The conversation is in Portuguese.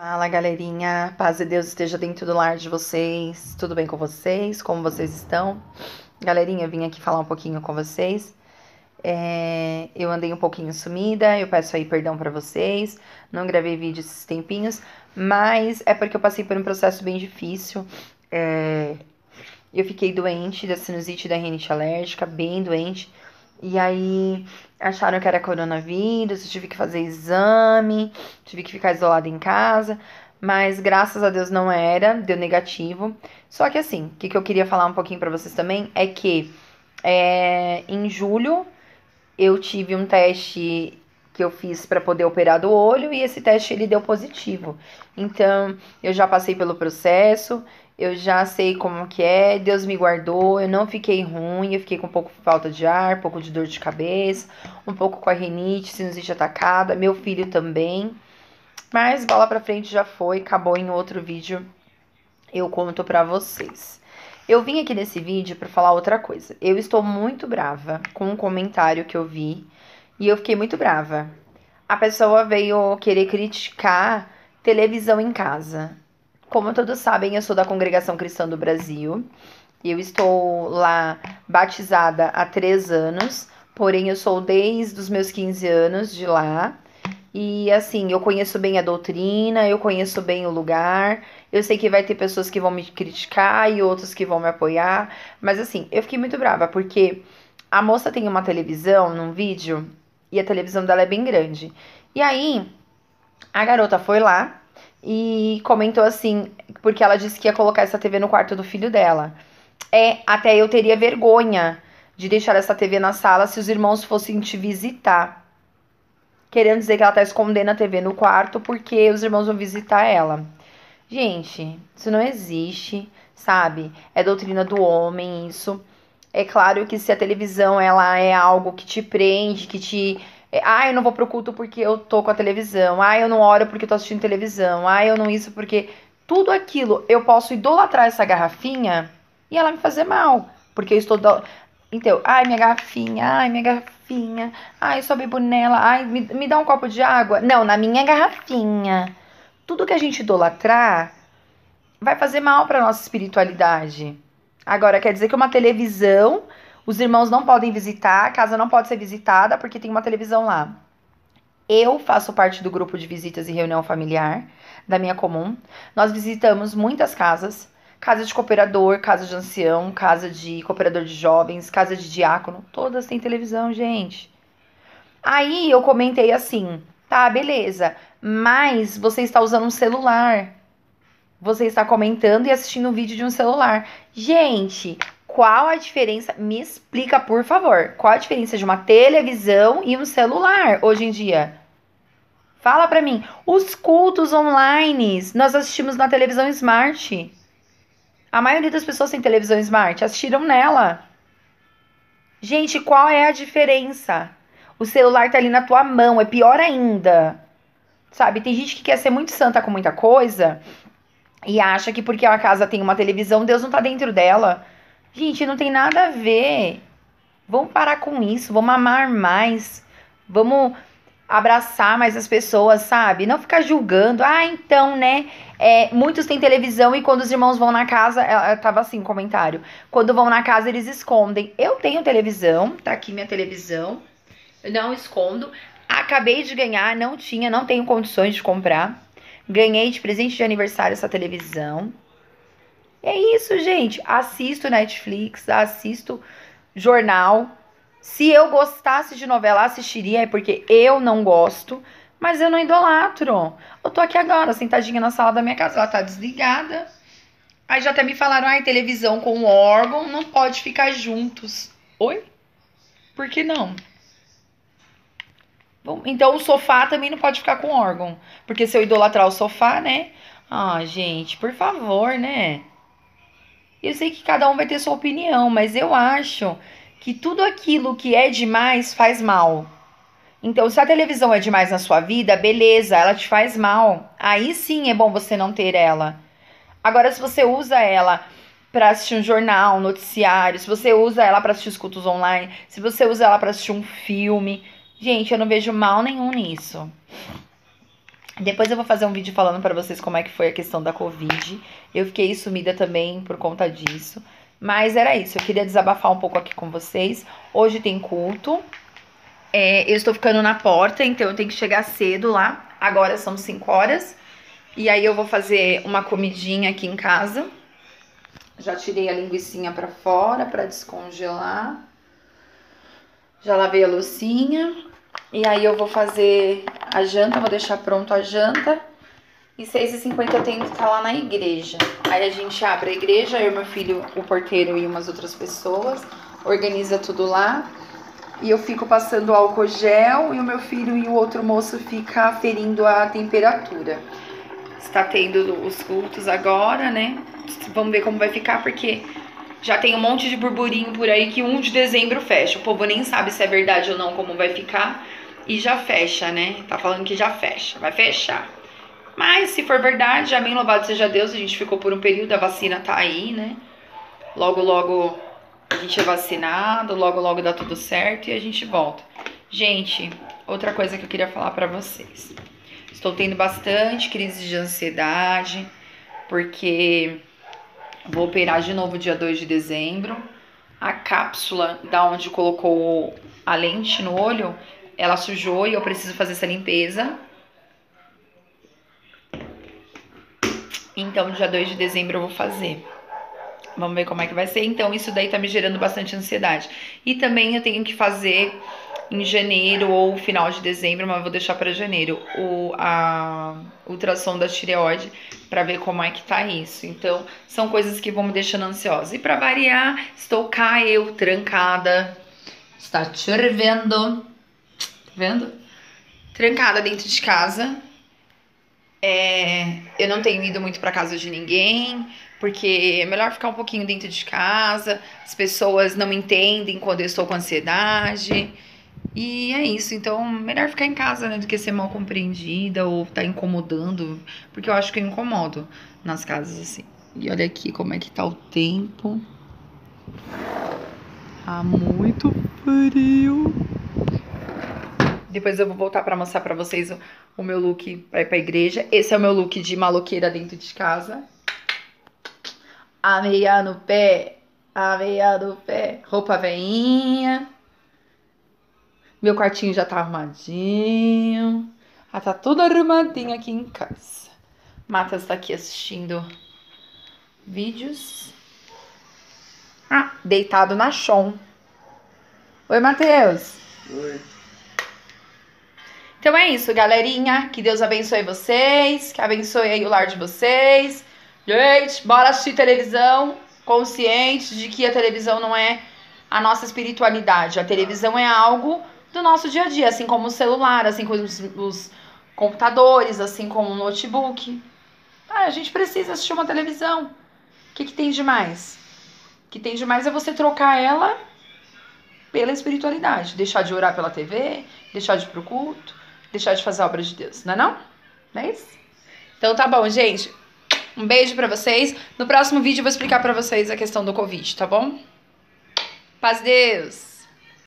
Fala galerinha, paz de Deus esteja dentro do lar de vocês. Tudo bem com vocês? Como vocês estão? Galerinha, vim aqui falar um pouquinho com vocês. É, eu andei um pouquinho sumida, eu peço aí perdão para vocês. Não gravei vídeo esses tempinhos, mas é porque eu passei por um processo bem difícil. É, eu fiquei doente da sinusite da rinite alérgica, bem doente. E aí acharam que era coronavírus, eu tive que fazer exame, tive que ficar isolada em casa, mas graças a Deus não era, deu negativo. Só que assim, o que, que eu queria falar um pouquinho para vocês também é que é, em julho eu tive um teste que eu fiz para poder operar do olho e esse teste ele deu positivo. Então, eu já passei pelo processo, eu já sei como que é, Deus me guardou, eu não fiquei ruim, eu fiquei com um pouco de falta de ar, um pouco de dor de cabeça, um pouco com a rinite, sinusite atacada, meu filho também. Mas bola pra frente já foi, acabou em outro vídeo. Eu conto pra vocês. Eu vim aqui nesse vídeo para falar outra coisa. Eu estou muito brava com um comentário que eu vi e eu fiquei muito brava. A pessoa veio querer criticar televisão em casa. Como todos sabem, eu sou da Congregação Cristã do Brasil. Eu estou lá batizada há três anos, porém eu sou desde os meus 15 anos de lá. E assim, eu conheço bem a doutrina, eu conheço bem o lugar. Eu sei que vai ter pessoas que vão me criticar e outras que vão me apoiar. Mas assim, eu fiquei muito brava porque a moça tem uma televisão num vídeo e a televisão dela é bem grande. E aí, a garota foi lá e comentou assim, porque ela disse que ia colocar essa TV no quarto do filho dela. É, até eu teria vergonha de deixar essa TV na sala se os irmãos fossem te visitar. Querendo dizer que ela tá escondendo a TV no quarto porque os irmãos vão visitar ela. Gente, isso não existe, sabe? É doutrina do homem isso. É claro que se a televisão ela é algo que te prende, que te. Ah, eu não vou pro culto porque eu tô com a televisão. Ah, eu não oro porque eu tô assistindo televisão. Ah, eu não isso porque. Tudo aquilo eu posso idolatrar essa garrafinha e ela me fazer mal. Porque eu estou. Do... Então, ai, minha garrafinha, ai, minha garrafinha, ai, só bebo nela, ai, me, me dá um copo de água. Não, na minha garrafinha. Tudo que a gente idolatrar vai fazer mal para nossa espiritualidade. Agora, quer dizer que uma televisão, os irmãos não podem visitar, a casa não pode ser visitada porque tem uma televisão lá. Eu faço parte do grupo de visitas e reunião familiar da minha comum. Nós visitamos muitas casas, casa de cooperador, casa de ancião, casa de cooperador de jovens, casa de diácono, todas têm televisão, gente. Aí eu comentei assim: "Tá, beleza, mas você está usando um celular você está comentando e assistindo um vídeo de um celular. Gente, qual a diferença? Me explica, por favor. Qual a diferença de uma televisão e um celular hoje em dia? Fala pra mim. Os cultos online, nós assistimos na televisão smart. A maioria das pessoas tem televisão smart, assistiram nela. Gente, qual é a diferença? O celular tá ali na tua mão, é pior ainda. Sabe, tem gente que quer ser muito santa com muita coisa e acha que porque a casa tem uma televisão, Deus não tá dentro dela. Gente, não tem nada a ver. Vamos parar com isso, vamos amar mais. Vamos abraçar mais as pessoas, sabe? Não ficar julgando. Ah, então, né? É, muitos têm televisão e quando os irmãos vão na casa, ela tava assim, comentário. Quando vão na casa, eles escondem. Eu tenho televisão, tá aqui minha televisão. Eu não escondo. Acabei de ganhar, não tinha, não tenho condições de comprar. Ganhei de presente de aniversário essa televisão. É isso, gente. Assisto Netflix, assisto jornal. Se eu gostasse de novela, assistiria, é porque eu não gosto, mas eu não idolatro. Eu tô aqui agora, sentadinha na sala da minha casa, ela tá desligada. Aí já até me falaram, ai, televisão com órgão não pode ficar juntos. Oi? Por que não? Então o sofá também não pode ficar com órgão. Porque se eu idolatrar o sofá, né? Ah, gente, por favor, né? Eu sei que cada um vai ter sua opinião, mas eu acho que tudo aquilo que é demais faz mal. Então, se a televisão é demais na sua vida, beleza, ela te faz mal. Aí sim é bom você não ter ela. Agora, se você usa ela para assistir um jornal, um noticiário, se você usa ela para assistir os cultos online, se você usa ela para assistir um filme, Gente, eu não vejo mal nenhum nisso. Depois eu vou fazer um vídeo falando para vocês como é que foi a questão da Covid. Eu fiquei sumida também por conta disso. Mas era isso, eu queria desabafar um pouco aqui com vocês. Hoje tem culto. É, eu estou ficando na porta, então eu tenho que chegar cedo lá. Agora são 5 horas. E aí eu vou fazer uma comidinha aqui em casa. Já tirei a linguiçinha para fora para descongelar. Já lavei a loucinha. E aí eu vou fazer a janta, vou deixar pronto a janta. E 6h50 eu tenho que estar lá na igreja. Aí a gente abre a igreja, eu, meu filho, o porteiro e umas outras pessoas. Organiza tudo lá. E eu fico passando álcool gel e o meu filho e o outro moço fica aferindo a temperatura. Está tendo os cultos agora, né? Vamos ver como vai ficar, porque já tem um monte de burburinho por aí que 1 de dezembro fecha. O povo nem sabe se é verdade ou não como vai ficar. E já fecha, né? Tá falando que já fecha. Vai fechar. Mas se for verdade, amém, louvado seja Deus, a gente ficou por um período, a vacina tá aí, né? Logo, logo a gente é vacinado, logo, logo dá tudo certo e a gente volta. Gente, outra coisa que eu queria falar para vocês. Estou tendo bastante crise de ansiedade, porque vou operar de novo dia 2 de dezembro. A cápsula da onde colocou a lente no olho, ela sujou e eu preciso fazer essa limpeza. Então, dia 2 de dezembro eu vou fazer. Vamos ver como é que vai ser. Então, isso daí tá me gerando bastante ansiedade. E também eu tenho que fazer em janeiro ou final de dezembro, mas vou deixar para janeiro, o, a ultrassom da tireoide para ver como é que tá isso. Então, são coisas que vão me deixando ansiosa. E para variar, estou cá eu trancada. Está chovendo. Vendo? Trancada dentro de casa, é, eu não tenho ido muito para casa de ninguém, porque é melhor ficar um pouquinho dentro de casa. As pessoas não entendem quando eu estou com ansiedade. E é isso, então melhor ficar em casa, né, do que ser mal compreendida ou estar tá incomodando, porque eu acho que eu incomodo nas casas assim. E olha aqui como é que tá o tempo. Tá muito frio. Depois eu vou voltar para mostrar para vocês o, o, meu look para ir pra igreja. Esse é o meu look de maloqueira dentro de casa. A meia no pé, a meia no pé, roupa veinha. Meu quartinho já tá arrumadinho. Ah, tá tudo arrumadinho aqui em casa. Matas tá aqui assistindo vídeos. Ah, deitado na chão. Oi, Matheus. Oi. Então é isso, galerinha. Que Deus abençoe vocês, que abençoe aí o lar de vocês. Gente, bora assistir televisão, consciente de que a televisão não é a nossa espiritualidade. A televisão é algo do nosso dia a dia, assim como o celular, assim como os, os computadores, assim como o notebook. Ah, a gente precisa assistir uma televisão. O que, que tem de mais? O que tem de mais é você trocar ela pela espiritualidade. Deixar de orar pela TV, deixar de ir pro culto, deixar de fazer a obra de Deus, não é não? Não é isso? Então tá bom, gente. Um beijo para vocês. No próximo vídeo eu vou explicar para vocês a questão do Covid, tá bom? Paz Deus!